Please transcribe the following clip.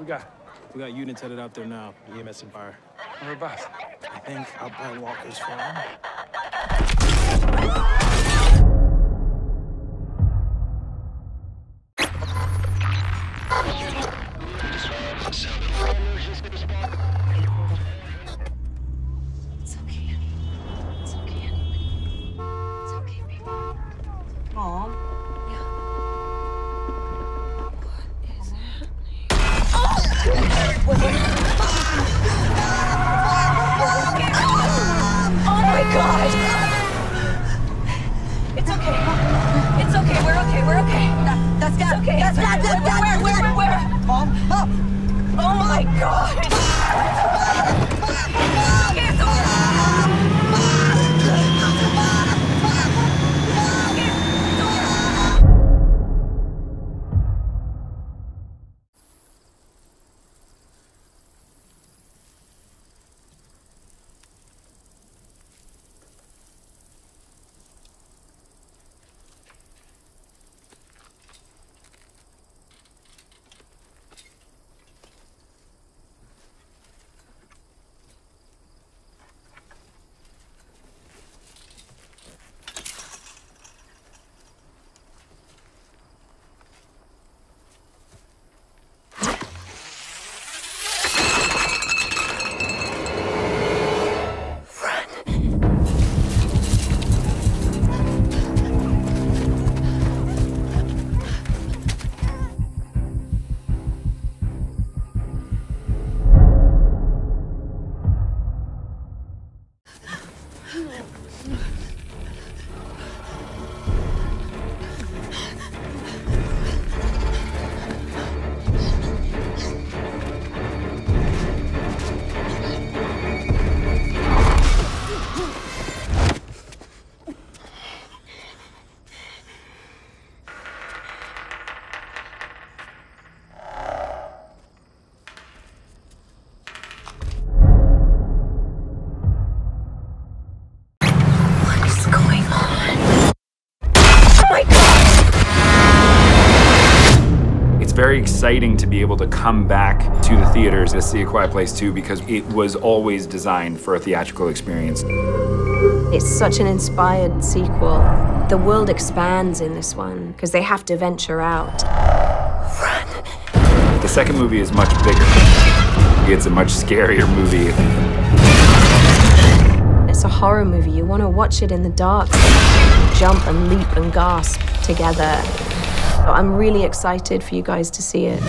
we got? We got units headed out there now, EMS and fire. Whereabouts? I think out by Walker's farm. God! My god! It's very exciting to be able to come back to the theaters to see A Quiet Place 2 because it was always designed for a theatrical experience. It's such an inspired sequel. The world expands in this one because they have to venture out. The second movie is much bigger. It's a much scarier movie. A horror movie. You want to watch it in the dark. Jump and leap and gasp together. I'm really excited for you guys to see it.